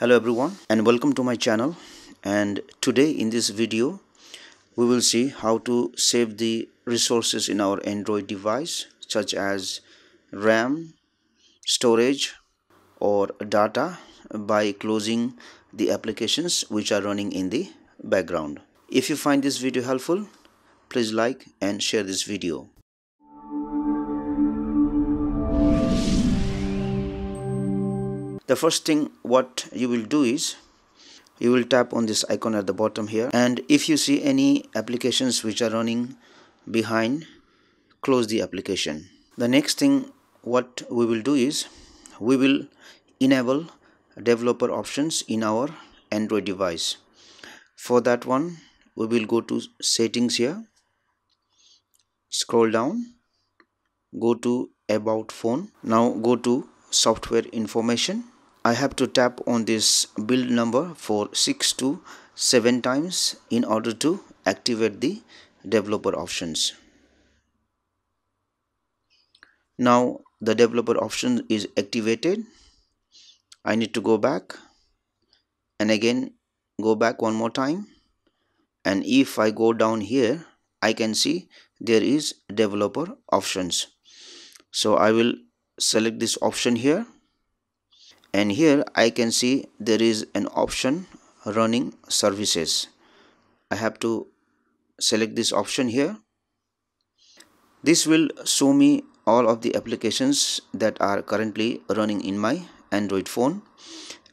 hello everyone and welcome to my channel. And today in this video we will see how to save the resources in our android device such as ram storage or data by closing the applications which are running in the background. If you find this video helpful please like and share this video the first thing what you will do is you will tap on this icon at the bottom here. And if you see any applications which are running behind close the application. The next thing what we will do is we will enable developer options in our android device. For that one we will go to settings here scroll down go to about phone. Now go to software information I have to tap on this build number for 6 to 7 times in order to activate the developer options. Now the developer option is activated. I need to go back and again go back one more time and if I go down here I can see there is developer options. So I will select this option here and here I can see there is an option running services. I have to select this option here. This will show me all of the applications that are currently running in my Android phone.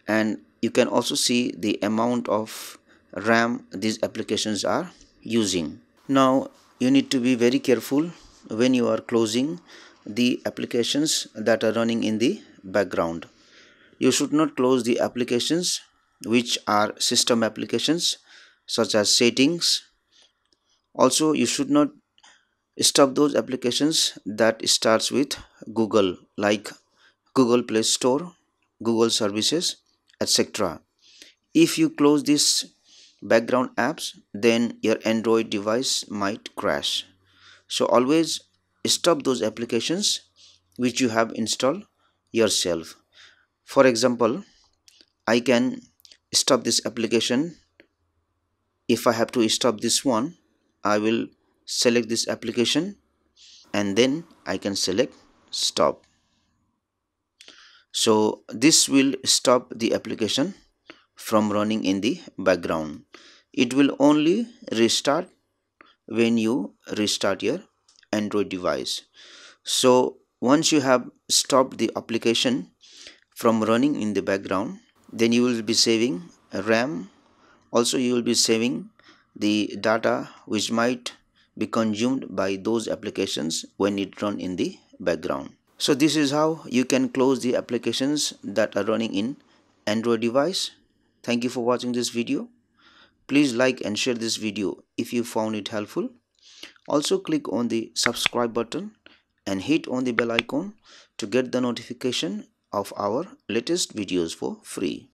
And you can also see the amount of RAM these applications are using. Now you need to be very careful when you are closing the applications that are running in the background you should not close the applications which are system applications such as settings. Also you should not stop those applications that starts with google like google play store google services etc if you close these background apps then your android device might crash. So always stop those applications which you have installed yourself for example I can stop this application. If I have to stop this one I will select this application and then I can select stop. So this will stop the application from running in the background. It will only restart when you restart your android device. So once you have stopped the application from running in the background. Then you will be saving RAM. Also you will be saving the data which might be consumed by those applications when it run in the background. So this is how you can close the applications that are running in android device. Thank you for watching this video. Please like and share this video if you found it helpful. Also click on the subscribe button and hit on the bell icon to get the notification of our latest videos for free